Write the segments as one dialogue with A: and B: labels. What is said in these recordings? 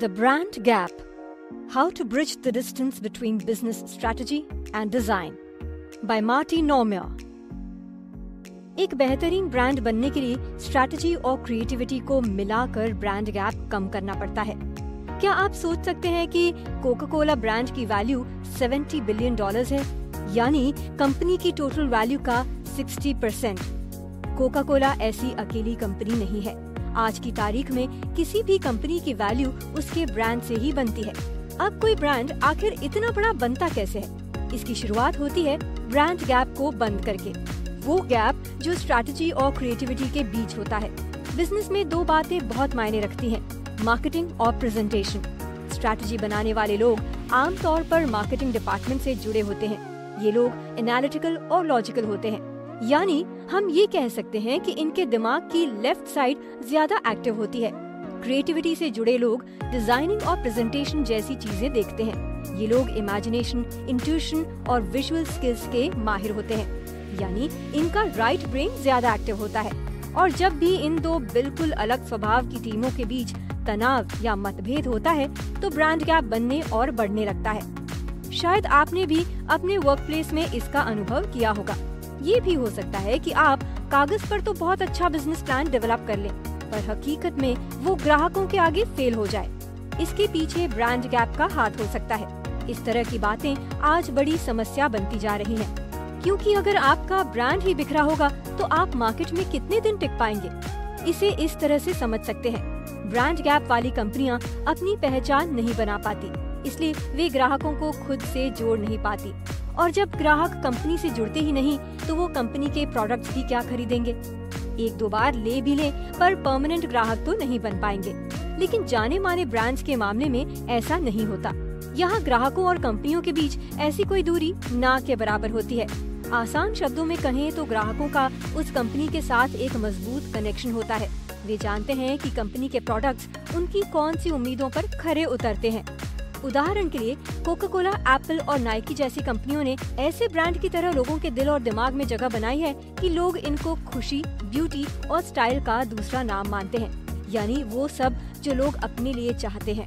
A: The Brand Gap. How to Bridge the Distance Between Business Strategy and Design. By Marty Normier. एक बेहतरीन brand बनने के लिए strategy और क्रिएटिविटी को मिलाकर ब्रांड गैप कम करना पड़ता है। क्या आप सोच सकते हैं कि कोका कोला ब्रांड की वैल्यू 70 बिलियन डॉलर्स है? यानी कंपनी की टोटल वैल्यू का 60 परसेंट कोका कोला ऐसी अकेली कंपनी नहीं है। आज की तारीख में किसी भी कंपनी की वैल्यू उसके ब्रांड से ही बनती है। अब कोई ब्रांड आखिर इतना बड़ा बनता कैसे है? इसकी शुरुआत होती है ब्रांड गैप को बंद करके। वो गैप जो स्ट्रैटेजी और क्रिएटिविटी के बीच होता है। बिज़नेस में दो बातें बहुत मायने रखती हैं, मार्केटिंग और प्रेजेंटेशन। स्ट्रैटेजी बनाने वाले लोग आमतौर पर मार्केटिंग डिपार्टमेंट से जुड़े होते हैं। ये लोग एनालिटिकल और लॉजिकल होते हैं। यानी हम ये कह सकते हैं कि इनके दिमाग की लेफ़्ट साइड ज़्यादा एक्टिव होती है। क्रिएटिविटी से जुड़े लोग डिज़ाइनिंग और प्रेजेंटेशन जैसी चीज़ें देखते हैं। ये लोग इमेजिनेशन इंट्यूशन और विजुअल स्किल्स के माहिर होते हैं। यानी इनका राइट ब्रेन ज़्यादा एक्टिव होता है। और जब भी इन दो बिल्कुल अलग स्वभाव की टीमों के बीच तनाव या मतभेद होता है तो ब्रांड गैप बनने और बढ़ने लगता है। शायद आपने भी अपने वर्क प्लेस में इसका अनुभव किया होगा। ये भी हो सकता है कि आप कागज़ पर तो बहुत अच्छा बिज़नेस प्लान डेवलप कर लें, पर हकीकत में वो ग्राहकों के आगे फेल हो जाए। इसके पीछे ब्रांड गैप का हाथ हो सकता है। इस तरह की बातें आज बड़ी समस्या बनती जा रही हैं। क्योंकि अगर आपका ब्रांड ही बिखरा होगा तो आप मार्केट में कितने दिन टिक पाएँगे? इसे इस तरह से समझ सकते हैं। ब्रांड गैप वाली कंपनियाँ अपनी पहचान नहीं बना पाती इसलिए वे ग्राहकों को खुद से जोड़ नहीं पाती। और जब ग्राहक कंपनी से जुड़ते ही नहीं तो वो कंपनी के प्रोडक्ट्स भी क्या खरीदेंगे? एक दो बार ले भी ले, पर परमानेंट ग्राहक तो नहीं बन पाएँगे। लेकिन जाने माने ब्रांड्स के मामले में ऐसा नहीं होता। यहाँ ग्राहकों और कंपनियों के बीच ऐसी कोई दूरी ना के बराबर होती है। आसान शब्दों में कहें तो ग्राहकों का उस कंपनी के साथ एक मज़बूत कनेक्शन होता है। वे जानते हैं कि कंपनी के प्रोडक्ट्स उनकी कौन सी उम्मीदों पर खरे उतरते हैं। उदाहरण के लिए कोका कोला एप्पल और नाइकी जैसी कंपनियों ने ऐसे ब्रांड की तरह लोगों के दिल और दिमाग में जगह बनाई है कि लोग इनको खुशी ब्यूटी और स्टाइल का दूसरा नाम मानते हैं। यानी वो सब जो लोग अपने लिए चाहते हैं।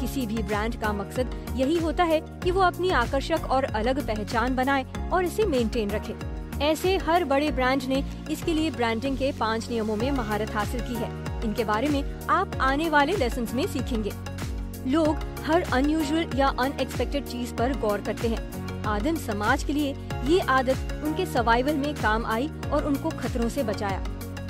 A: किसी भी ब्रांड का मकसद यही होता है कि वो अपनी आकर्षक और अलग पहचान बनाए और इसे मेंटेन रखे। ऐसे हर बड़े ब्रांड ने इसके लिए ब्रांडिंग के पाँच नियमों में महारत हासिल की है। इनके बारे में आप आने वाले लेसन में सीखेंगे। लोग हर अनयूजुअल या अनएक्सपेक्टेड चीज़ पर गौर करते हैं। आदिम समाज के लिए ये आदत उनके सर्वाइवल में काम आई और उनको खतरों से बचाया।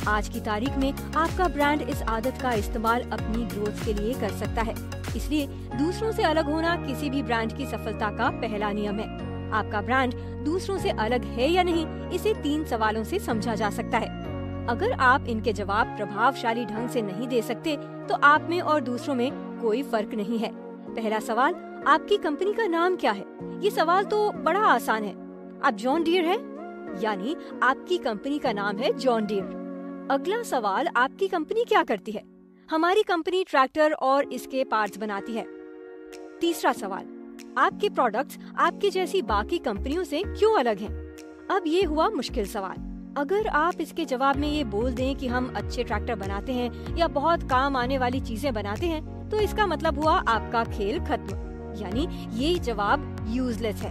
A: आज की तारीख में आपका ब्रांड इस आदत का इस्तेमाल अपनी ग्रोथ के लिए कर सकता है। इसलिए दूसरों से अलग होना किसी भी ब्रांड की सफलता का पहला नियम है। आपका ब्रांड दूसरों से अलग है या नहीं, इसे तीन सवालों से समझा जा सकता है। अगर आप इनके जवाब प्रभावशाली ढंग से नहीं दे सकते तो आप में और दूसरों में कोई फ़र्क नहीं है। पहला सवाल, आपकी कंपनी का नाम क्या है? ये सवाल तो बड़ा आसान है। आप जॉन डियर है? यानी आपकी कंपनी का नाम है जॉन डियर। अगला सवाल, आपकी कंपनी क्या करती है? हमारी कंपनी ट्रैक्टर और इसके पार्ट्स बनाती है। तीसरा सवाल, आपके प्रोडक्ट्स आपके जैसी बाकी कंपनियों से क्यों अलग हैं? अब ये हुआ मुश्किल सवाल। अगर आप इसके जवाब में ये बोल दें कि हम अच्छे ट्रैक्टर बनाते हैं या बहुत काम आने वाली चीज़ें बनाते हैं तो इसका मतलब हुआ आपका खेल खत्म। यानी ये जवाब यूजलेस है।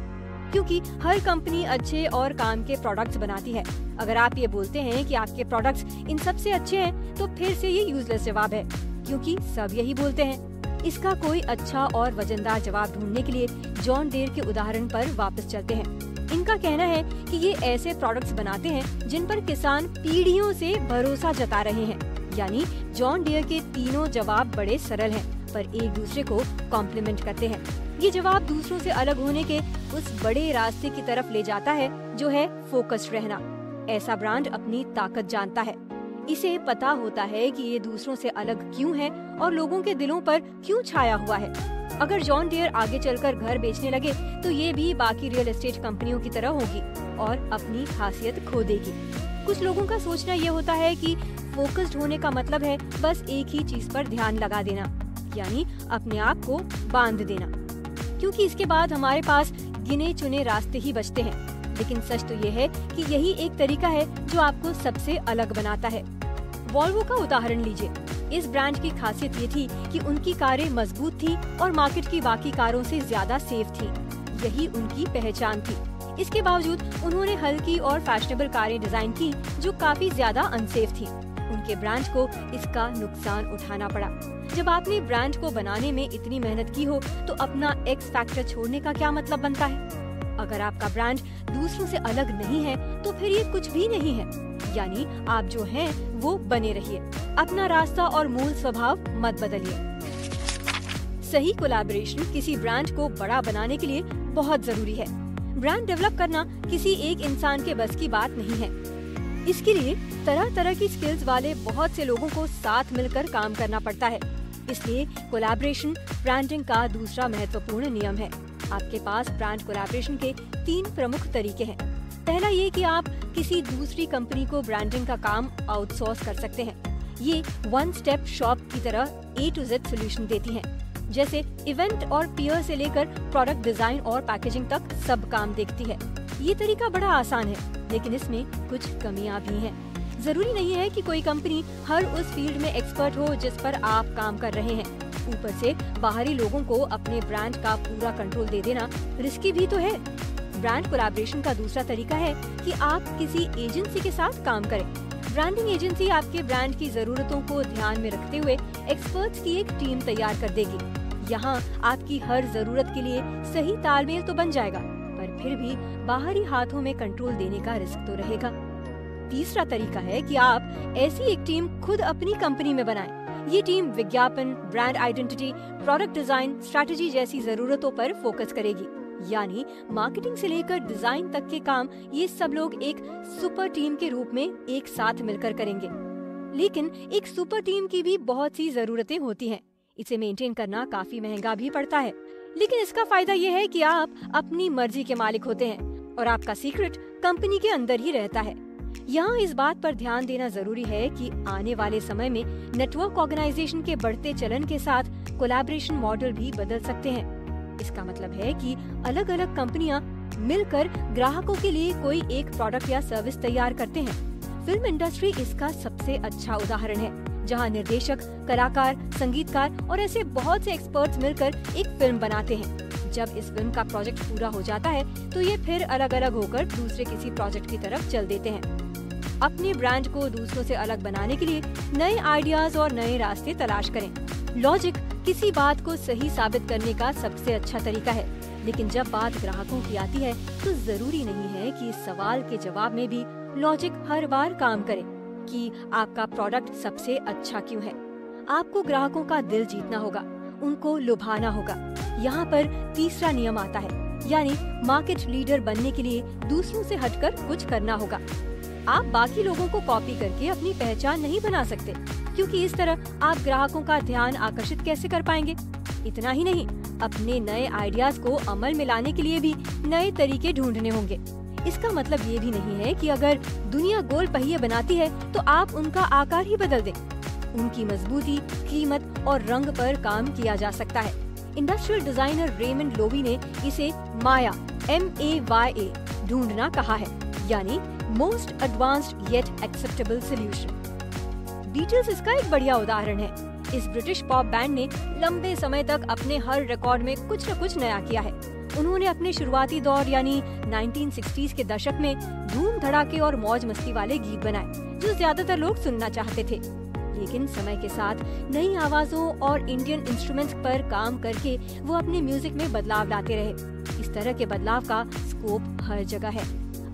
A: क्योंकि हर कंपनी अच्छे और काम के प्रोडक्ट्स बनाती है। अगर आप ये बोलते हैं कि आपके प्रोडक्ट्स इन सबसे अच्छे हैं तो फिर से ये यूजलेस जवाब है। क्योंकि सब यही बोलते हैं। इसका कोई अच्छा और वजनदार जवाब ढूँढने के लिए जॉन डेर के उदाहरण पर वापस चलते हैं। इनका कहना है कि ये ऐसे प्रोडक्ट्स बनाते हैं जिन पर किसान पीढ़ियों से भरोसा जता रहे हैं। यानी जॉन डियर के तीनों जवाब बड़े सरल हैं, पर एक दूसरे को कॉम्प्लीमेंट करते हैं। ये जवाब दूसरों से अलग होने के उस बड़े रास्ते की तरफ़ ले जाता है, जो है फोकस्ड रहना। ऐसा ब्रांड अपनी ताकत जानता है। इसे पता होता है कि ये दूसरों से अलग क्यों है और लोगों के दिलों पर क्यों छाया हुआ है। अगर जॉन डियर आगे चलकर घर बेचने लगे तो ये भी बाकी रियल एस्टेट कंपनियों की तरह होगी और अपनी खासियत खो देगी। कुछ लोगों का सोचना ये होता है कि फोकस्ड होने का मतलब है बस एक ही चीज़ पर ध्यान लगा देना, यानी अपने आप को बाँध देना। क्योंकि इसके बाद हमारे पास गिने चुने रास्ते ही बचते हैं। लेकिन सच तो ये है कि यही एक तरीका है जो आपको सबसे अलग बनाता है। वॉल्वो का उदाहरण लीजिए। इस ब्रांड की खासियत ये थी कि उनकी कारें मज़बूत थी और मार्केट की बाकी कारों से ज़्यादा सेफ़ थी। यही उनकी पहचान थी। इसके बावजूद उन्होंने हल्की और फैशनेबल कारें डिज़ाइन की, जो काफ़ी ज़्यादा अनसेफ थी। उनके ब्रांड को इसका नुकसान उठाना पड़ा। जब आपने ब्रांड को बनाने में इतनी मेहनत की हो तो अपना एक्स फैक्टर छोड़ने का क्या मतलब बनता है? अगर आपका ब्रांड दूसरों से अलग नहीं है तो फिर ये कुछ भी नहीं है। यानी आप जो हैं, वो बने रहिए। अपना रास्ता और मूल स्वभाव मत बदलिए। सही कोलैबोरेशन किसी ब्रांड को बड़ा बनाने के लिए बहुत ज़रूरी है। ब्रांड डेवलप करना किसी एक इंसान के बस की बात नहीं है। इसके लिए तरह तरह की स्किल्स वाले बहुत से लोगों को साथ मिलकर काम करना पड़ता है। इसलिए कोलैबोरेशन ब्रांडिंग का दूसरा महत्वपूर्ण नियम है। आपके पास ब्रांड कोलैबोरेशन के तीन प्रमुख तरीके हैं। पहला ये कि आप किसी दूसरी कंपनी को ब्रांडिंग का काम आउटसोर्स कर सकते हैं। ये वन स्टेप शॉप की तरह ए टू जेड सोल्यूशन देती हैं। जैसे इवेंट और पियर से लेकर प्रोडक्ट डिज़ाइन और पैकेजिंग तक सब काम देखती है। ये तरीका बड़ा आसान है, लेकिन इसमें कुछ कमियाँ भी हैं। ज़रूरी नहीं है कि कोई कंपनी हर उस फ़ील्ड में एक्सपर्ट हो जिस पर आप काम कर रहे हैं। ऊपर से बाहरी लोगों को अपने ब्रांड का पूरा कंट्रोल दे देना रिस्की भी तो है। ब्रांड कोलैबोरेशन का दूसरा तरीका है कि आप किसी एजेंसी के साथ काम करें। ब्रांडिंग एजेंसी आपके ब्रांड की जरूरतों को ध्यान में रखते हुए एक्सपर्ट्स की एक टीम तैयार कर देगी। यहाँ आपकी हर ज़रूरत के लिए सही तालमेल तो बन जाएगा, पर फिर भी बाहरी हाथों में कंट्रोल देने का रिस्क तो रहेगा। तीसरा तरीका है कि आप ऐसी एक टीम खुद अपनी कंपनी में बनाएँ। ये टीम विज्ञापन brand identity product design strategy जैसी जरूरतों पर फोकस करेगी। यानी मार्केटिंग से लेकर डिज़ाइन तक के काम ये सब लोग एक सुपर टीम के रूप में एक साथ मिलकर करेंगे। लेकिन एक सुपर टीम की भी बहुत सी जरूरतें होती हैं। इसे मेंटेन करना काफ़ी महँगा भी पड़ता है। लेकिन इसका फ़ायदा ये है कि आप अपनी मर्ज़ी के मालिक होते हैं और आपका सीक्रेट कंपनी के अंदर ही रहता है। यहाँ इस बात पर ध्यान देना ज़रूरी है कि आने वाले समय में नेटवर्क ऑर्गेनाइजेशन के बढ़ते चलन के साथ कोलैबोरेशन मॉडल भी बदल सकते हैं। इसका मतलब है कि अलग अलग कंपनियाँ मिलकर ग्राहकों के लिए कोई एक प्रोडक्ट या सर्विस तैयार करते हैं। फ़िल्म इंडस्ट्री इसका सबसे अच्छा उदाहरण है। जहाँ निर्देशक, कलाकार, संगीतकार और ऐसे बहुत से एक्सपर्ट्स मिलकर एक फ़िल्म बनाते हैं। जब इस फ़िल्म का प्रोजेक्ट पूरा हो जाता है तो ये फिर अलग अलग होकर दूसरे किसी प्रोजेक्ट की तरफ़ चल देते हैं। अपने ब्रांड को दूसरों से अलग बनाने के लिए नए आइडियाज़ और नए रास्ते तलाश करें। लॉजिक किसी बात को सही साबित करने का सबसे अच्छा तरीका है। लेकिन जब बात ग्राहकों की आती है तो ज़रूरी नहीं है कि इस सवाल के जवाब में भी लॉजिक हर बार काम करे। कि आपका प्रोडक्ट सबसे अच्छा क्यों है। आपको ग्राहकों का दिल जीतना होगा, उनको लुभाना होगा। यहाँ पर तीसरा नियम आता है, यानी मार्केट लीडर बनने के लिए दूसरों से हटकर कुछ करना होगा। आप बाकी लोगों को कॉपी करके अपनी पहचान नहीं बना सकते, क्योंकि इस तरह आप ग्राहकों का ध्यान आकर्षित कैसे कर पाएँगे? इतना ही नहीं, अपने नए आइडियाज़ को अमल में लाने के लिए भी नए तरीके ढूँढने होंगे। इसका मतलब ये भी नहीं है कि अगर दुनिया गोल पहिए बनाती है तो आप उनका आकार ही बदल दें। उनकी मजबूती, कीमत और रंग पर काम किया जा सकता है। इंडस्ट्रियल डिज़ाइनर रेमंड लोवी ने इसे माया एम ए वाई ए ढूंढना कहा है, यानी most advanced yet acceptable solution Beatles इसका एक बढ़िया उदाहरण है। इस ब्रिटिश पॉप बैंड ने लंबे समय तक अपने हर रिकॉर्ड में कुछ न कुछ नया किया है। उन्होंने अपने शुरुआती दौर यानी 1960s के दशक में धूम धड़ाके और मौज मस्ती वाले गीत बनाए, जो ज़्यादातर लोग सुनना चाहते थे। लेकिन समय के साथ नई आवाजों और इंडियन इंस्ट्रूमेंट्स पर काम करके वो अपने म्यूज़िक में बदलाव लाते रहे। इस तरह के बदलाव का स्कोप हर जगह है।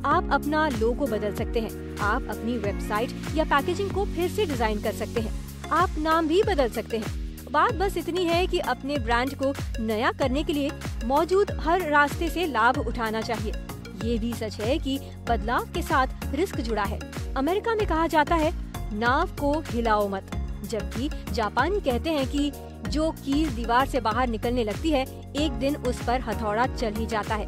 A: आप अपना लोगो बदल सकते हैं। आप अपनी वेबसाइट या पैकेजिंग को फिर से डिज़ाइन कर सकते हैं। आप नाम भी बदल सकते हैं। बात बस इतनी है कि अपने ब्रांड को नया करने के लिए मौजूद हर रास्ते से लाभ उठाना चाहिए। ये भी सच है कि बदलाव के साथ रिस्क जुड़ा है। अमेरिका में कहा जाता है, नाव को हिलाओ मत। जबकि जापानी कहते हैं कि जो कील दीवार से बाहर निकलने लगती है, एक दिन उस पर हथौड़ा चल ही जाता है।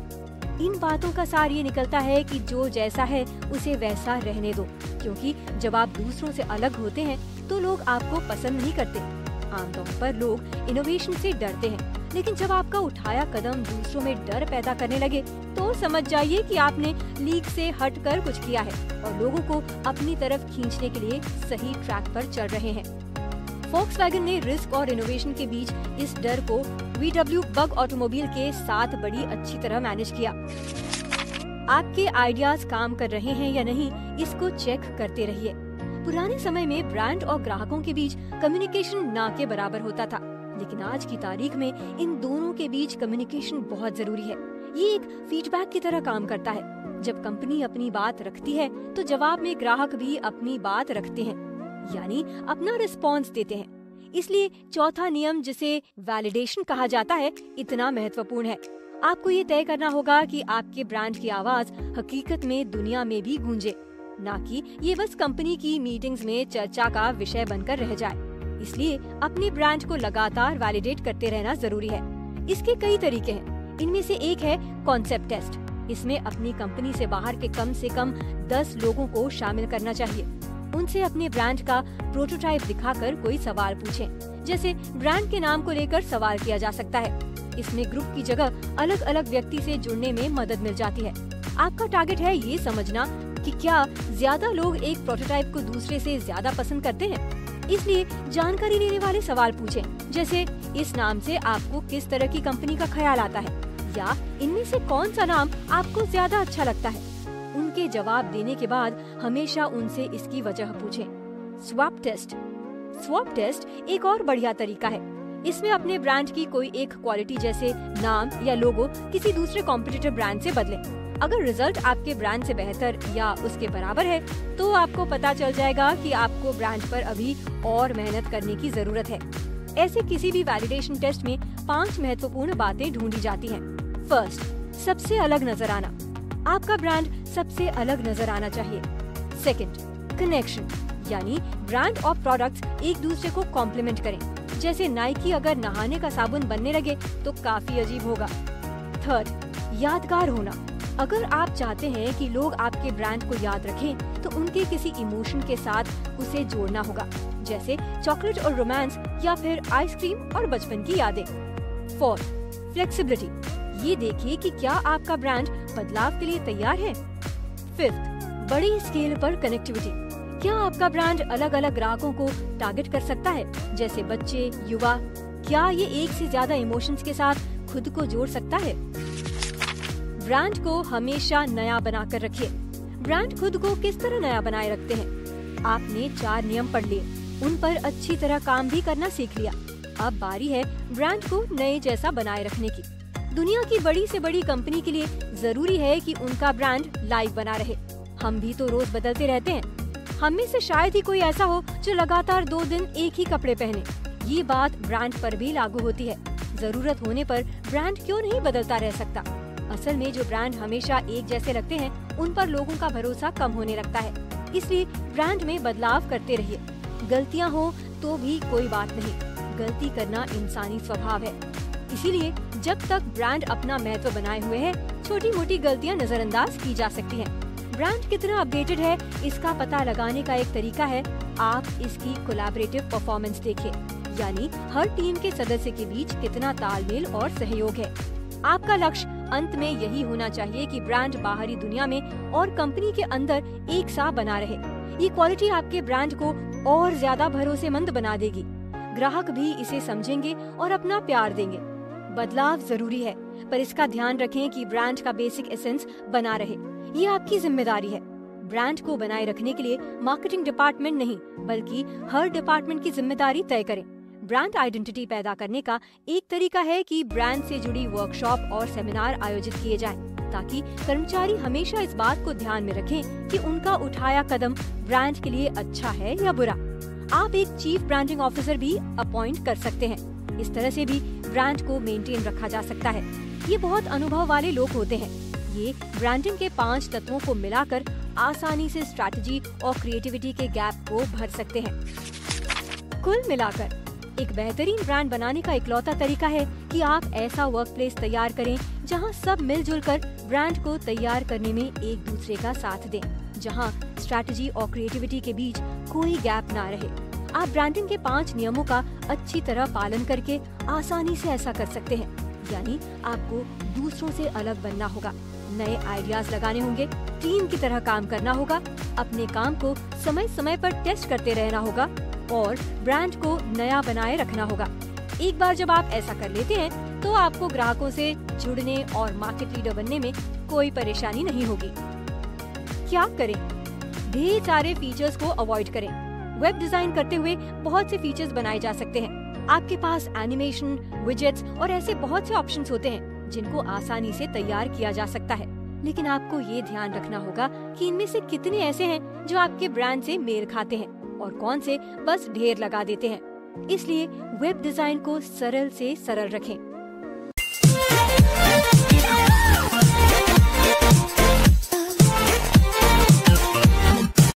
A: इन बातों का सार ये निकलता है कि जो जैसा है, उसे वैसा रहने दो। क्योंकि जब आप दूसरों से अलग होते हैं तो लोग आपको पसंद नहीं करते। आमतौर पर लोग इनोवेशन से डरते हैं, लेकिन जब आपका उठाया कदम दूसरों में डर पैदा करने लगे तो समझ जाइए कि आपने लीक से हटकर कुछ किया है और लोगों को अपनी तरफ़ खींचने के लिए सही ट्रैक पर चल रहे हैं। फोक्स ने रिस्क और इनोवेशन के बीच इस डर को वी बग ऑटोमोबाइल के साथ बड़ी अच्छी तरह मैनेज किया। आपके आइडियाज़ काम कर रहे हैं या नहीं, इसको चेक करते रहिए। पुराने समय में ब्रांड और ग्राहकों के बीच कम्युनिकेशन ना के बराबर होता था। लेकिन आज की तारीख में इन दोनों के बीच कम्युनिकेशन बहुत ज़रूरी है। ये एक फीडबैक की तरह काम करता है। जब कंपनी अपनी बात रखती है तो जवाब में ग्राहक भी अपनी बात रखते हैं, यानी अपना रिस्पॉन्स देते हैं। इसलिए चौथा नियम, जिसे वैलिडेशन कहा जाता है, इतना महत्वपूर्ण है। आपको ये तय करना होगा कि आपके ब्रांड की आवाज़ हकीकत में दुनिया में भी गूंजे। न कि ये बस कंपनी की मीटिंग्स में चर्चा का विषय बनकर रह जाए। इसलिए अपने ब्रांड को लगातार वैलिडेट करते रहना ज़रूरी है। इसके कई तरीके हैं। इनमें से एक है कॉन्सेप्ट टेस्ट। इसमें अपनी कंपनी से बाहर के कम से कम दस लोगों को शामिल करना चाहिए। उनसे अपने ब्रांड का प्रोटोटाइप दिखाकर कोई सवाल पूछें। जैसे ब्रांड के नाम को लेकर सवाल किया जा सकता है। इसमें ग्रुप की जगह अलग अलग व्यक्ति से जुड़ने में मदद मिल जाती है। आपका टारगेट है ये समझना कि क्या ज़्यादा लोग एक प्रोटोटाइप को दूसरे से ज़्यादा पसंद करते हैं? इसलिए जानकारी लेने वाले सवाल पूछें, जैसे इस नाम से आपको किस तरह की कंपनी का ख्याल आता है? या इनमें से कौन सा नाम आपको ज़्यादा अच्छा लगता है? उनके जवाब देने के बाद हमेशा उनसे इसकी वजह पूछें। स्वाप टेस्ट स्वैप टेस्ट एक और बढ़िया तरीका है। इसमें अपने ब्रांड की कोई एक क्वालिटी जैसे नाम या लोगो किसी दूसरे कॉम्पिटिटिव ब्रांड से बदलें। अगर रिज़ल्ट आपके ब्रांड से बेहतर या उसके बराबर है तो आपको पता चल जाएगा कि आपको ब्रांड पर अभी और मेहनत करने की ज़रूरत है। ऐसे किसी भी वैलिडेशन टेस्ट में पाँच महत्वपूर्ण बातें ढूंढी जाती हैं। फ़र्स्ट सबसे अलग नज़र आना। आपका ब्रांड सबसे अलग नज़र आना चाहिए। सेकंड कनेक्शन यानी ब्रांड और प्रोडक्ट्स एक दूसरे को कॉम्प्लीमेंट करें। जैसे नाइकी अगर नहाने का साबुन बनने लगे तो काफ़ी अजीब होगा। थर्ड यादगार होना। अगर आप चाहते हैं कि लोग आपके ब्रांड को याद रखें तो उनके किसी इमोशन के साथ उसे जोड़ना होगा। जैसे चॉकलेट और रोमांस या फिर आइसक्रीम और बचपन की यादें। फोर्थ फ्लेक्सिबिलिटी ये देखिए कि क्या आपका ब्रांड बदलाव के लिए तैयार है। फिफ्थ बड़ी स्केल पर कनेक्टिविटी क्या आपका ब्रांड अलग अलग ग्राहकों को टारगेट कर सकता है? जैसे बच्चे, युवा, क्या ये एक से ज़्यादा इमोशंस के साथ खुद को जोड़ सकता है? ब्रांड को हमेशा नया बनाकर रखिए। ब्रांड खुद को किस तरह नया बनाए रखते हैं? आपने चार नियम पढ़ लिए। उन पर अच्छी तरह काम भी करना सीख लिया। अब बारी है ब्रांड को नए जैसा बनाए रखने की। दुनिया की बड़ी से बड़ी कंपनी के लिए ज़रूरी है कि उनका ब्रांड लाइव बना रहे। हम भी तो रोज बदलते रहते हैं। हम में से शायद ही कोई ऐसा हो जो लगातार दो दिन एक ही कपड़े पहने। ये बात ब्रांड पर भी लागू होती है। ज़रूरत होने पर ब्रांड क्यों नहीं बदलता रह सकता? असल में जो ब्रांड हमेशा एक जैसे लगते हैं, उन पर लोगों का भरोसा कम होने लगता है। इसलिए ब्रांड में बदलाव करते रहिए। गलतियाँ हो तो भी कोई बात नहीं। गलती करना इंसानी स्वभाव है। इसीलिए जब तक ब्रांड अपना महत्व बनाए हुए है छोटी मोटी गलतियाँ नजरअंदाज की जा सकती हैं। ब्रांड कितना अपडेटेड है, इसका पता लगाने का एक तरीका है, आप इसकी कोलैबोरेटिव परफॉर्मेंस देखिए। यानी हर टीम के सदस्य के बीच कितना तालमेल और सहयोग है। आपका लक्ष्य अंत में यही होना चाहिए कि ब्रांड बाहरी दुनिया में और कंपनी के अंदर एक सा बना रहे। ये क्वालिटी आपके ब्रांड को और ज़्यादा भरोसेमंद बना देगी। ग्राहक भी इसे समझेंगे और अपना प्यार देंगे। बदलाव ज़रूरी है, पर इसका ध्यान रखें कि ब्रांड का बेसिक एसेंस बना रहे। ये आपकी ज़िम्मेदारी है। ब्रांड को बनाए रखने के लिए मार्केटिंग डिपार्टमेंट नहीं, बल्कि हर डिपार्टमेंट की ज़िम्मेदारी तय करें। ब्रांड आइडेंटिटी पैदा करने का एक तरीका है कि ब्रांड से जुड़ी वर्कशॉप और सेमिनार आयोजित किए जाएँ, ताकि कर्मचारी हमेशा इस बात को ध्यान में रखें कि उनका उठाया कदम ब्रांड के लिए अच्छा है या बुरा। आप एक चीफ ब्रांडिंग ऑफिसर भी अपॉइंट कर सकते हैं। इस तरह से भी ब्रांड को मेंटेन रखा जा सकता है। ये बहुत अनुभव वाले लोग होते हैं। ये ब्रांडिंग के पाँच तत्वों को मिलाकर आसानी से स्ट्रैटेजी और क्रिएटिविटी के गैप को भर सकते हैं। कुल मिलाकर एक बेहतरीन ब्रांड बनाने का इकलौता तरीका है कि आप ऐसा वर्क प्लेस तैयार करें जहाँ सब मिलजुल कर ब्रांड को तैयार करने में एक दूसरे का साथ दें, जहाँ स्ट्रैटेजी और क्रिएटिविटी के बीच कोई गैप ना रहे। आप ब्रांडिंग के पाँच नियमों का अच्छी तरह पालन करके आसानी से ऐसा कर सकते हैं, यानी आपको दूसरों से अलग बनना होगा, नए आइडियाज़ लगाने होंगे टीम की तरह काम करना होगा, अपने काम को समय समय पर टेस्ट करते रहना होगा। और ब्रांड को नया बनाए रखना होगा। एक बार जब आप ऐसा कर लेते हैं तो आपको ग्राहकों से जुड़ने और मार्केट लीडर बनने में कोई परेशानी नहीं होगी। क्या करें? ढेर सारे फीचर्स को अवॉइड करें। वेब डिज़ाइन करते हुए बहुत से फीचर्स बनाए जा सकते हैं। आपके पास एनिमेशन विजेट्स और ऐसे बहुत से ऑप्शन होते हैं, जिनको आसानी से तैयार किया जा सकता है। लेकिन आपको ये ध्यान रखना होगा कि इनमें से कितने ऐसे हैं जो आपके ब्रांड से मेल खाते हैं। और कौन से? बस ढेर लगा देते हैं। इसलिए वेब डिज़ाइन को सरल से सरल रखें।